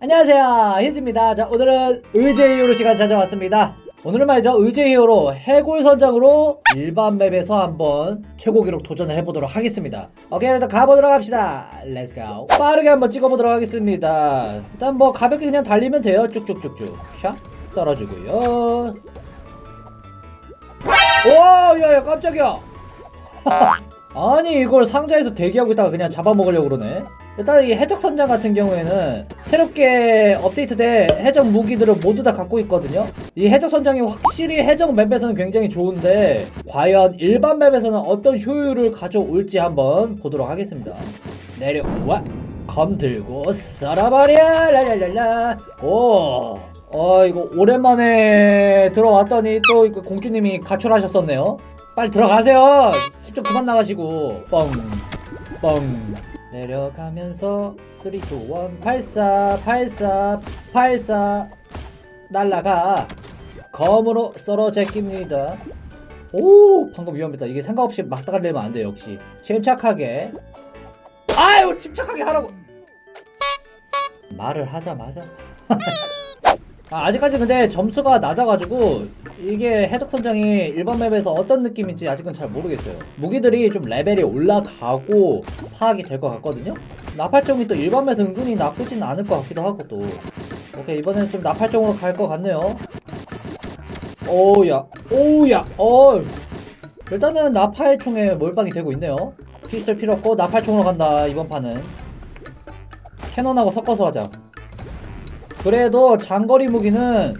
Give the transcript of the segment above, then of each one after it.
안녕하세요. 휴지입니다. 자 오늘은 의지의 히어로 시간 찾아왔습니다. 오늘은 말이죠. 의지의 히어로 해골 선장으로 일반 맵에서 한번 최고 기록 도전을 해보도록 하겠습니다. 오케이 일단 가보도록 합시다. let's go 빠르게 한번 찍어보도록 하겠습니다. 일단 뭐 가볍게 그냥 달리면 돼요. 쭉쭉쭉쭉. 샷. 썰어주고요. 오 야야 깜짝이야 아니 이걸 상자에서 대기하고 있다가 그냥 잡아먹으려고 그러네. 일단 이 해적 선장 같은 경우에는 새롭게 업데이트된 해적 무기들을 모두 다 갖고 있거든요. 이 해적 선장이 확실히 해적 맵에서는 굉장히 좋은데 과연 일반 맵에서는 어떤 효율을 가져올지 한번 보도록 하겠습니다. 내려와. 검 들고 썰어버려 랄랄랄라. 오. 어, 이거 오랜만에 들어왔더니 또 공주님이 가출하셨었네요. 빨리 들어가세요. 집좀 그만 나가시고. 뻥, 뻥. 내려가면서 3, 2, 1, 84, 84, 84. 날라가. 검으로 썰어 제낍니다. 오, 방금 위험했다. 이게 생각 없이 막 달리면 안 돼, 역시. 침착하게. 아유, 침착하게 하라고. 말을 하자마자. 아, 아직까지 근데 점수가 낮아가지고 이게 해적 선장이 일반 맵에서 어떤 느낌인지 아직은 잘 모르겠어요. 무기들이 좀 레벨이 올라가고 파악이 될 것 같거든요. 나팔종이 또 일반 맵에서 은근히 나쁘지는 않을 것 같기도 하고 또. 오케이 이번에는 좀 나팔종으로 갈 것 같네요. 오야, 오야, 어. 일단은 나팔총에 몰빵이 되고 있네요. 피스톨 필요 없고 나팔총으로 간다 이번 판은. 캐논하고 섞어서 하자. 그래도 장거리 무기는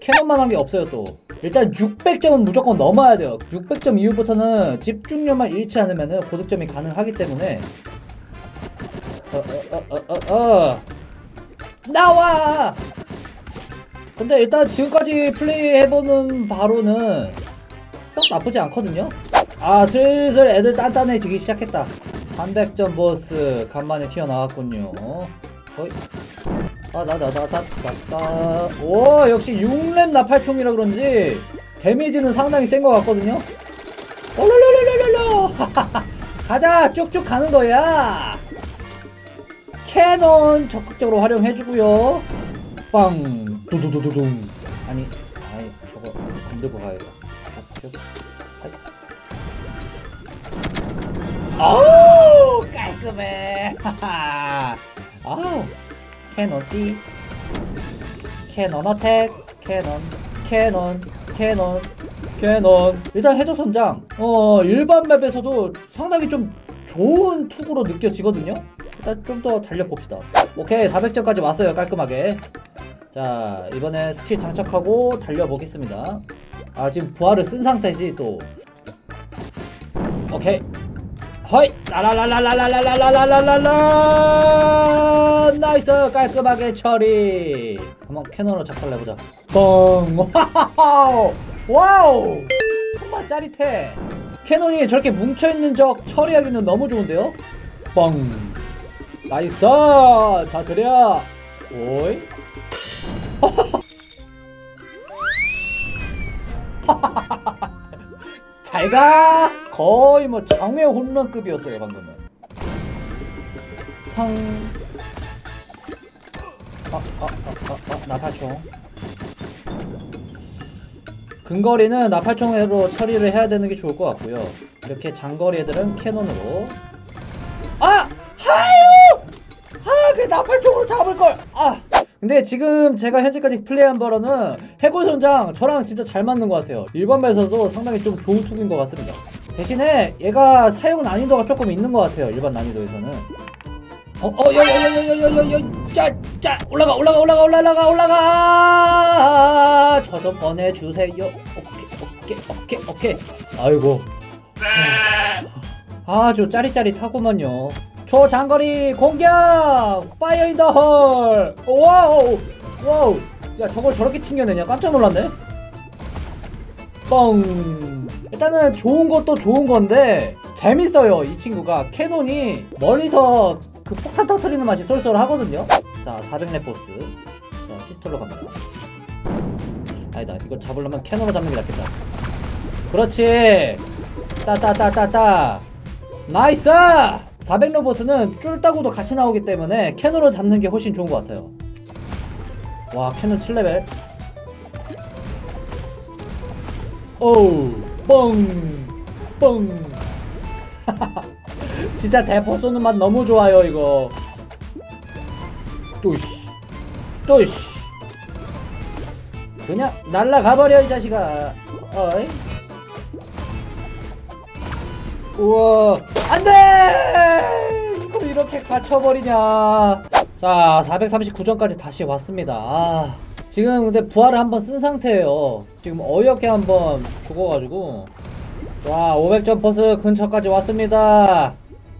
캐논만한 게 없어요 또. 일단 600점은 무조건 넘어야 돼요. 600점 이후부터는 집중력만 잃지 않으면 고득점이 가능하기 때문에. 어 어어어어 어, 어, 어, 나와! 근데 일단 지금까지 플레이해보는 바로는 썩 나쁘지 않거든요. 아 슬슬 애들 단단해지기 시작했다. 300점 보스 간만에 튀어나왔군요. 어이 아나나나나나나 오 역시 6렙 나팔총이라 그런지 데미지는 상당히 센 것 같거든요. 올롤롤롤롤롤 가자 쭉쭉 가는 거야. 캐논 적극적으로 활용해주고요. 빵 두두두두둥. 아니 아이 저거 건들고 가야겠다 쭉쭉 아우 깔끔해. 아우 cannon D cannon attack. cannon cannon cannon cannon. 일단 해적 선장. 어 일반 map에서도 상당히 좀 좋은 투구로 느껴지거든요. 일단 좀 더 달려봅시다. 오케이 400점까지 왔어요 깔끔하게. 자 이번에 스킬 장착하고 달려보겠습니다. 아 지금 부활을 쓴 상태지 또. 오케이. 허이! 라라라라라라라라라라라 라 nice 깔끔하게 처리. 한번 cannon으로 작살내보자. 뻥. Wow. Wow 정말 짜릿해 cannon이 저렇게 뭉쳐있는 적 처리하기는 너무 좋은데요? 뻥. Nice. 다 드려. 오이. 잘가. 거의 뭐 장외 홈런급이었어요 방금은. 펑 어, 어, 어, 어, 어, 나팔총 근거리는 나팔총으로 처리를 해야 되는 게 좋을 것 같고요 이렇게 장거리 애들은 캐논으로 아! 하유! 아, 그 나팔총으로 잡을 걸! 아! 근데 지금 제가 현재까지 플레이한 바로는 해골 선장 저랑 진짜 잘 맞는 것 같아요 일반배에서도 상당히 좀 좋은 툴인 것 같습니다 대신에 얘가 사용 난이도가 조금 있는 것 같아요 일반 난이도에서는 어, 어, 야, 야, 짜, 짜, 올라가, 올라가, 올라가, 올라가, 올라가. 저 좀 보내주세요. 오케이, 오케이, 오케이, 오케이. 아이고. 아주 짜릿짜릿하구만요. 초장거리 공격! Fire in the hole! Wow! Wow! 야, 저걸 저렇게 튕겨내냐? 깜짝 놀랐네? 뻥! 일단은 좋은 것도 좋은 건데, 재밌어요, 이 친구가. cannon이 멀리서 그 폭탄 터트리는 맛이 쏠쏠 하거든요? 자, 400렙 보스. 자, 피스톨로 갑니다. 아니다, 이거 잡으려면 cannon으로 잡는 게 낫겠다. 그렇지! 따따따따따! Nice! 400렙 보스는 쫄따구도 같이 나오기 때문에 cannon으로 잡는 게 훨씬 좋은 것 같아요. 와 cannon 7레벨 오우 뻥 뻥 진짜 대포 쏘는 맛 너무 좋아요 이거. 또씨. 또씨. 그냥 날라가버려 이 자식아. 어이. 우와. 안돼! 이걸 이렇게 갇혀버리냐. 자 439점까지 다시 왔습니다. 아, 지금 근데 부활을 한번 쓴 상태예요. 지금 어이없게 한번 죽어가지고. 와 500점 버스 근처까지 왔습니다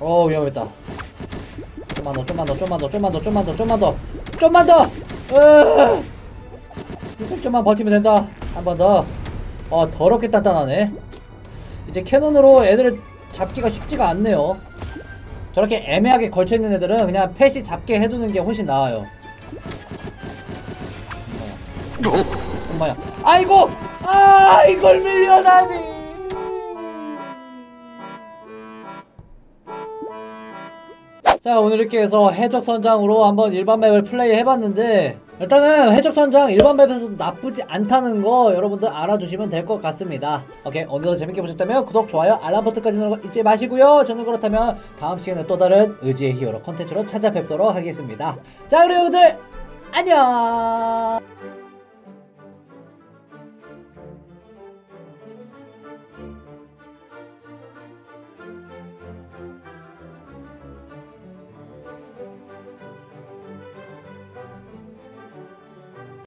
어 위험했다. 좀만 더, 좀만 더, 좀만 더, 좀만 더, 좀만 더, 좀만 더, 좀만 더. 으아! 600점만 버티면 된다. 한 번 더. 어 더럽게 단단하네. 이제 캐논으로 애들을 잡기가 쉽지가 않네요. 저렇게 애매하게 걸쳐있는 애들은 그냥 펫이 잡게 해두는 게 훨씬 나아요. 엄마야. 아이고! 아, 이걸 밀려나니! 자, 오늘 이렇게 해서 해적선장으로 한번 일반 맵을 플레이 해봤는데, 일단은 해적선장 일반 맵에서도 나쁘지 않다는 거 여러분들 알아주시면 될 것 같습니다. 오케이, 오늘도 재밌게 보셨다면 구독, 좋아요, 알람 버튼까지 누르는 거 잊지 마시고요. 저는 그렇다면 다음 시간에 또 다른 의지의 히어로 컨텐츠로 찾아뵙도록 하겠습니다. 자, 그럼 여러분들, 안녕!